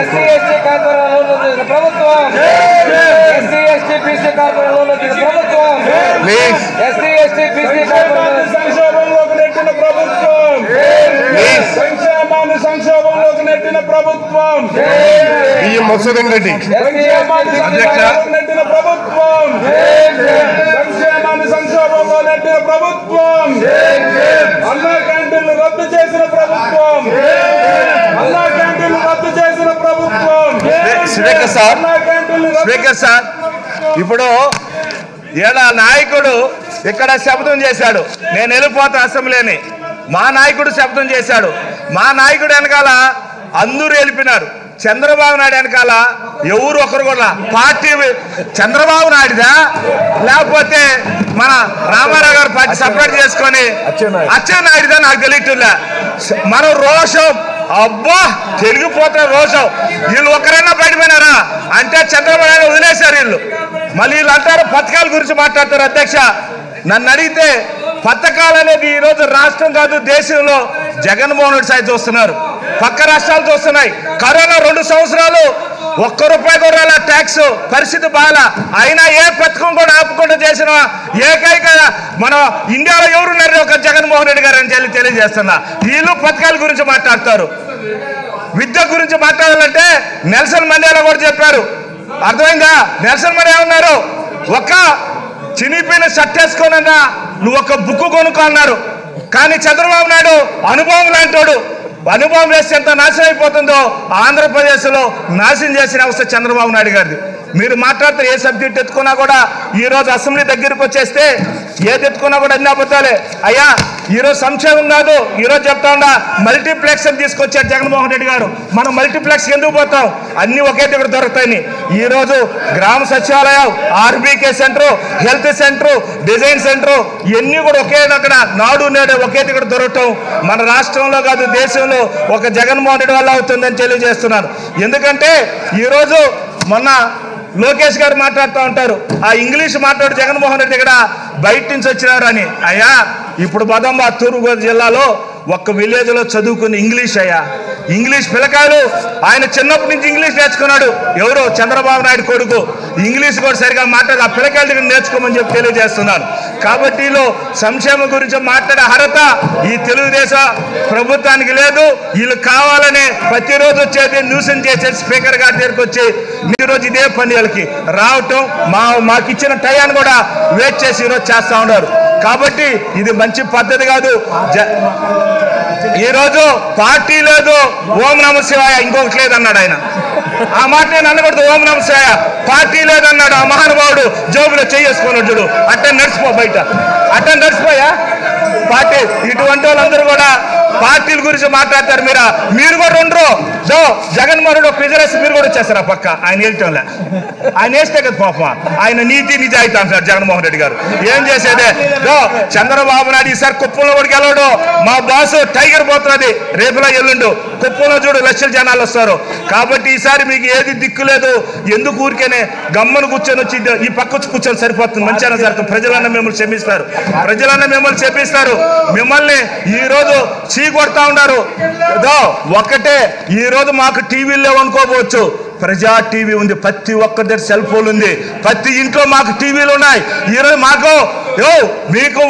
SC ST corporation లోన్లు అందించిన ప్రభుత్వం ఎస్సీ ఎస్టీ బీసీ కార్పొరేషన్ ప్రభుత్వం ఎస్సీ ఎస్టీ బీసీ కార్పొరేషన్ నెట్టిన ప్రభుత్వం సంక్షేమాన్ని సంక్షోభంలోకి నెట్టిన ప్రభుత్వం బియ్యం రెడ్డి సంక్షోభంలోకి నెట్టిన ప్రభుత్వం సంక్షేమాన్ని సంక్షోభంలో నెట్టిన ప్రభుత్వం అన్నా క్యాంటీన్లు రద్దు చేసిన ప్రభుత్వం అన్నా క్యాంటీన్లు రద్దు చేసిన ప్రభుత్వం స్పీకర్ సార్ స్పీకర్ సార్ ఇప్పుడు ఈడ నాయకుడు ఇక్కడ శబ్దం చేశాడు. నేను వెళ్ళిపోతా అసెంబ్లీని. మా నాయకుడు శబ్దం చేశాడు. మా నాయకుడు వెనకాల అందరూ వెళ్ళిపోయినారు. చంద్రబాబు నాయుడు వెనకాల ఎవరు ఒకరు కూడా పార్టీ చంద్రబాబు నాయుడుదా? లేకపోతే మన రామారావు గారు పార్టీ సపరేట్ చేసుకొని అచ్చెన్నాయుడుదా? నాకు తెలియట్లే మనం రోషం అబ్బా తెలిగిపోతున్న రోషం. వీళ్ళు ఒక్కరైనా బయటపోయినారా అంటే చంద్రబాబు నాయుడు వదిలేశారు వీళ్ళు. మళ్ళీ వీళ్ళు అంటారు పథకాల గురించి మాట్లాడతారు అధ్యక్ష. నన్ను అడిగితే పథకాలు అనేది ఈరోజు రాష్ట్రం కాదు దేశంలో జగన్మోహన్ రెడ్డి సాయి చూస్తున్నారు. పక్క రాష్ట్రాలు చూస్తున్నాయి. కరోనా రెండు సంవత్సరాలు ఒక్క రూపాయి కూడా రాలే ట్యాక్స్ పరిస్థితి బాగా అయినా ఏ పథకం కూడా ఆపకుండా చేసిన ఏకైక మన ఇండియాలో ఎవరున్నారు ఒక జగన్మోహన్ రెడ్డి గారు అని చెప్పి తెలియజేస్తున్నా. వీళ్ళు పథకాల గురించి మాట్లాడతారు. విద్య గురించి మాట్లాడాలంటే నెల్సన్ మండేలా కూడా చెప్పారు. అర్థమైందా? నెల్సన్ మండే ఉన్నారు ఒక చినిపోయిన షర్ట్ వేసుకోనన్నా నువ్వు ఒక బుక్ కొనుక్కో అన్నారు. కానీ చంద్రబాబు నాయుడు అనుభవం లాంటోడు అనుభవం వేస్తే ఎంత నాశనం అయిపోతుందో ఆంధ్రప్రదేశ్లో నాశనం చేసిన అవస్థ చంద్రబాబు నాయుడు గారిది. మీరు మాట్లాడితే ఏ సబ్జెక్ట్ ఎత్తుకున్నా కూడా ఈ రోజు అసెంబ్లీ దగ్గరికి వచ్చేస్తే ఏది ఎత్తుకున్నా కూడా అన్ని అబద్ధాలే. అయ్యా ఈరోజు సంక్షేమం కాదు ఈరోజు చెప్తా ఉండా మల్టీప్లెక్స్ తీసుకొచ్చారు జగన్మోహన్ రెడ్డి గారు. మనం మల్టీప్లెక్స్ ఎందుకు పోతాం? అన్ని ఒకే దగ్గర దొరుకుతాయి. ఈరోజు గ్రామ సచివాలయం RBK centre health centre design centre ఇవన్నీ కూడా ఒకే అక్కడ నాడు నేడు ఒకే దగ్గర దొరకటం మన రాష్ట్రంలో కాదు దేశంలో ఒక జగన్మోహన్ రెడ్డి వల్ల అవుతుందని తెలియజేస్తున్నాను ఎందుకంటే ఈరోజు మొన్న లోకేష్ గారు మాట్లాడుతూ ఉంటారు ఆ ఇంగ్లీష్ మాట్లాడు జగన్మోహన్ రెడ్డి ఇక్కడ బయట నుంచి వచ్చినారని. అయ్యా ఇప్పుడు బదంబా తూర్పుగోదావరి జిల్లాలో ఒక్క విలేజ్లో చదువుకుని ఇంగ్లీష్ అయ్యా. ఇంగ్లీష్ పిల్లకాయలు ఆయన చిన్నప్పటి నుంచి ఇంగ్లీష్ నేర్చుకున్నాడు. ఎవరు చంద్రబాబు నాయుడు కొడుకు. ఇంగ్లీష్ కూడా సరిగా మాట్లాడి ఆ పిల్లకాయల దగ్గర నేర్చుకోమని చెప్పి తెలియజేస్తున్నాను. కాబట్టి సంక్షేమం గురించి మాట్లాడే అర్హత ఈ తెలుగుదేశం ప్రభుత్వానికి లేదు. వీళ్ళు కావాలని ప్రతిరోజు వచ్చేది న్యూసన్ చేసేది స్పీకర్ గారి దగ్గరికి వచ్చి ఈ రోజు ఇదే పని వాళ్ళకి రావటం మా మాకు ఇచ్చిన టయాన్ని కూడా వెయిట్ చేసి ఈరోజు చేస్తూ ఉన్నారు. కాబట్టి ఇది మంచి పద్ధతి కాదు. జ- పార్టీ లేదు. ఓం నమ శివాయ ఇంకొకటి లేదన్నాడు ఆయన. ఆ మాట నేను అనకూడదు ఓం నమ శివాయ. పార్టీ లేదన్నాడు ఆ మహానుభావుడు. జోబులో చేసుకున్నాడు చూడు అట్టే నడిచిపో బయట. అట్ట నడిచిపోయా? పార్టీ. ఇటువంటి వాళ్ళందరూ కూడా పార్టీల గురించి మాట్లాడతారు మీరు? మీరు కూడా ఉండరు. జో జగన్మోహన్ రెడ్డి ప్రిజరేస్ మీరు కూడా వచ్చేస్తారు ఆ పక్క. ఆయన వేయటంలే ఆయన వేస్తే కదా పాప ఆయన నీతి నిజాయితీ అంటారు జగన్మోహన్ రెడ్డి గారు. ఏం చేసేదే? జో చంద్రబాబు నాయుడు ఈసారి కుప్పంలో కూడా గెలవడు. మా బాసు టైగర్ పోతున్నది. రేపులో ఎల్లుండు. కుప్పంలో చూడు లక్షల జనాలు వస్తారు. కాబట్టి ఈసారి మీకు ఏది దిక్కు లేదు. ఎందుకు ఊరికేనే గమ్మను కూర్చొని వచ్చి ఈ పక్క వచ్చి కూర్చొని సరిపోతుంది. మంచిగా జరుగుతుంది. ప్రజలన్న మిమ్మల్ని క్షమిస్తారు. ప్రజలన్న మిమ్మల్ని క్షమిస్తారు. మిమ్మల్ని ఈరోజు చీ ఢీ కొడతా ఉన్నారు. ఏదో ఒకటే. ఈ రోజు మాకు టీవీలు లేవు అనుకోవచ్చు. ప్రజా టీవీ ఉంది. ప్రతి ఒక్కరి దగ్గర సెల్ ఫోన్ ఉంది. ప్రతి ఇంట్లో మాకు టీవీలు ఉన్నాయి. ఈ రోజు మాకు మీకు